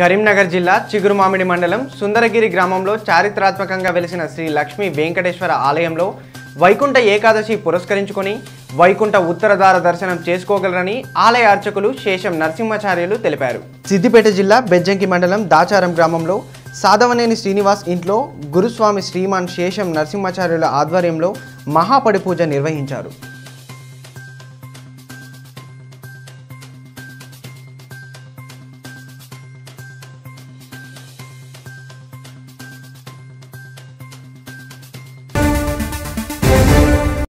కరీంనగర్ జిల్లా చిగురుమామిడి మండలం సుందరగిరి గ్రామంలో చారిత్రాత్మకంగా వెలిసిన శ్రీ లక్ష్మీ వెంకటేశ్వర ఆలయంలో వైకుంఠ ఏకాదశి పురస్కరించుకొని వైకుంఠ ఉత్తరధార దర్శనం చేసుకోగలరని ఆలయ అర్చకులు శేషం నరసింహాచార్యులు తెలిపారు. సిద్దిపేట జిల్లా బెజ్జంకి మండలం దాచారం గ్రామంలో సాధవనేని శ్రీనివాస్ ఇంట్లో గురుస్వామి శ్రీమాన్ శేషం నరసింహాచార్యుల ఆధ్వర్యంలో మహాపడి పూజ నిర్వహించారు.